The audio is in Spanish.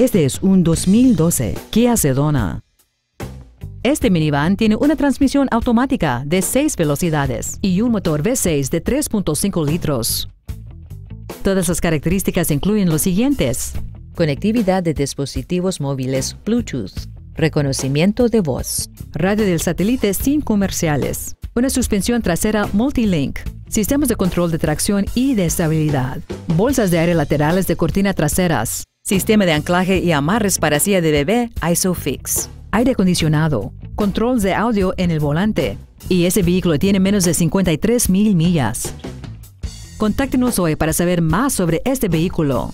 Este es un 2012 Kia Sedona. Este minivan tiene una transmisión automática de 6 velocidades y un motor V6 de 3.5 litros. Todas las características incluyen los siguientes. Conectividad de dispositivos móviles Bluetooth, reconocimiento de voz, radio del satélite sin comerciales, una suspensión trasera Multilink, sistemas de control de tracción y de estabilidad, bolsas de aire laterales de cortina traseras, sistema de anclaje y amarres para silla de bebé ISOFIX, aire acondicionado, control de audio en el volante, y ese vehículo tiene menos de 53 mil millas. Contáctenos hoy para saber más sobre este vehículo.